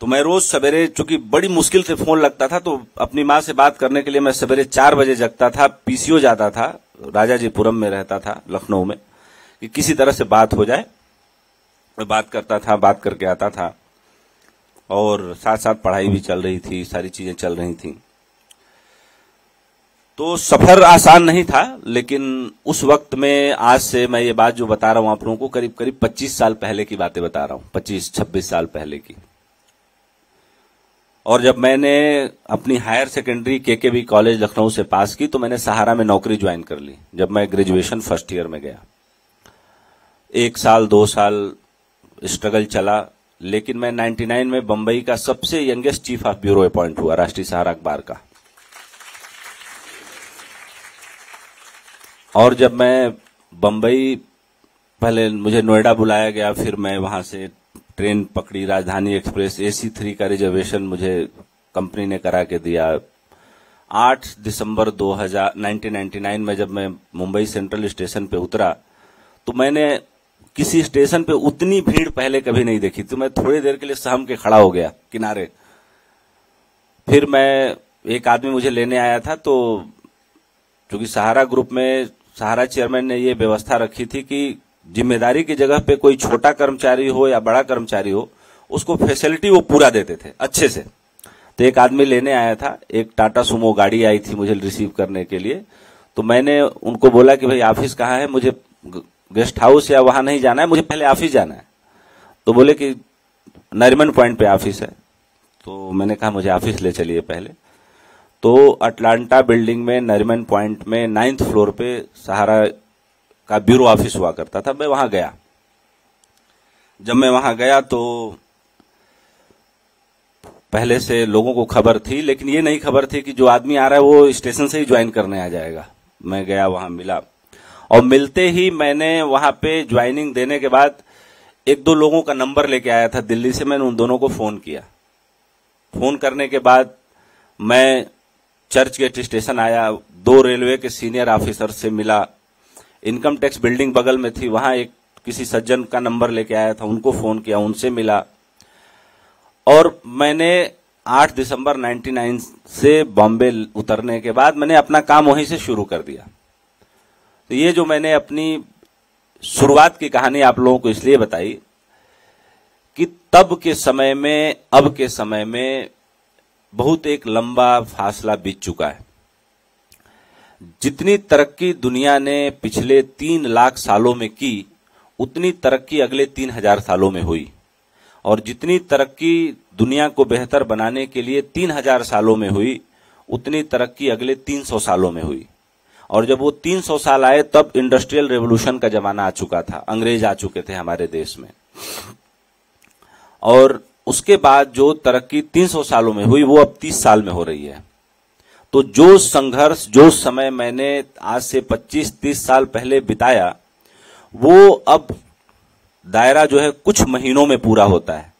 तो मैं रोज सवेरे, चूँकि बड़ी मुश्किल से फ़ोन लगता था तो अपनी माँ से बात करने के लिए मैं सवेरे चार बजे जगता था, पीसीओ जाता था, राजाजीपुरम में रहता था, लखनऊ में, कि किसी तरह से बात हो जाए। मैं बात करता था, बात करके आता था, और साथ साथ पढ़ाई भी चल रही थी, सारी चीज़ें चल रही थी। तो सफ़र आसान नहीं था, लेकिन उस वक्त में आज से मैं ये बात जो बता रहा हूँ आप लोगों को करीब करीब 25 साल पहले की बातें बता रहा हूँ 25 26 साल पहले की। और जब मैंने अपनी higher secondary KKB college Lucknow से पास की तो मैंने सहारा में नौकरी ज्वाइन कर ली, जब मैं ग्रेजुएशन फ़र्स्ट ईयर में गया। एक साल, दो साल स्ट्रगल चला, लेकिन मैं 99 में बंबई का सबसे youngest chief of bureau appoint हुआ, राष्ट्रीय सहारा अखबार का। और जब मैं बंबई, पहले मुझे नोएडा बुलाया गया, फिर मैं वहाँ से ट्रेन पकड़ी, राजधानी एक्सप्रेस एसी थ्री का रिजर्वेशन मुझे कंपनी ने करा के दिया। 8 दिसंबर 2000 1999 में जब मैं मुंबई सेंट्रल स्टेशन पे उतरा तो मैंने किसी स्टेशन पे उतनी भीड़ पहले कभी नहीं देखी तो मैं थोड़ी देर के लिए सहम के खड़ा हो गया किनारे। फिर मैं, एक आदमी मुझे लेने आया था तो चूँकि सहारा ग्रुप में, सहारा चेयरमैन ने ये व्यवस्था रखी थी कि ज़िम्मेदारी की जगह पे कोई छोटा कर्मचारी हो या बड़ा कर्मचारी हो, उसको फैसिलिटी वो पूरा देते थे, अच्छे से। तो एक आदमी लेने आया था, एक टाटा सुमो गाड़ी आई थी मुझे रिसीव करने के लिए। तो मैंने उनको बोला कि भाई ऑफ़िस कहाँ है? मुझे गेस्ट हाउस या वहाँ नहीं जाना है, मुझे पहले ऑफ़िस जाना है। तो बोले कि नरिमन पॉइंट पे ऑफ़िस है। तो मैंने कहा, मुझे ऑफ़िस ले चलिए पहले। तो अटलांटा बिल्डिंग में, नरिमन पॉइंट में नाइन्थ फ्लोर पे सहारा का ब्यूरो ऑफ़िस हुआ करता था, मैं वहाँ गया। जब मैं वहाँ गया तो पहले से लोगों को खबर थी, लेकिन ये नहीं खबर थी कि जो आदमी आ रहा है वो स्टेशन से ही ज्वाइन करने आ जाएगा। मैं गया, वहाँ मिला। और मिलते ही मैंने वहाँ पे ज्वाइनिंग देने के बाद एक दो लोगों का नंबर लेके आया था दिल्ली से, मैंने उन दोनों को फ़ोन किया। फ़ोन करने के बाद मैं चर्च गेट स्टेशन आया, दो रेलवे के सीनियर ऑफिसर से मिला इनकम टैक्स बिल्डिंग बगल में थी, वहाँ एक किसी सज्जन का नंबर लेके आया था, उनको फ़ोन किया, उनसे मिला। और मैंने 8 दिसंबर 99 से बॉम्बे उतरने के बाद मैंने अपना काम वहीं से शुरू कर दिया। तो ये जो मैंने अपनी शुरुआत की कहानी आप लोगों को इसलिए बताई कि तब के समय में, अब के समय में बहुत एक लंबा फासला बीत चुका है। जितनी तरक्की दुनिया ने पिछले तीन लाख सालों में की, उतनी तरक्की अगले तीन हज़ार सालों में हुई। और जितनी तरक्की दुनिया को बेहतर बनाने के लिए तीन हज़ार सालों में हुई, उतनी तरक्की अगले तीन सौ सालों में हुई। और जब वो तीन सौ साल आए, तब इंडस्ट्रियल रेवोल्यूशन का जमाना आ चुका था। अंग्रेज़ आ चुके थे हमारे देश में। और उसके बाद जो तरक्की 300 सालों में हुई, वो अब 30 साल में हो रही है। तो जो संघर्ष, जो समय मैंने आज से 25-30 साल पहले बिताया, वो अब दायरा जो है कुछ महीनों में पूरा होता है।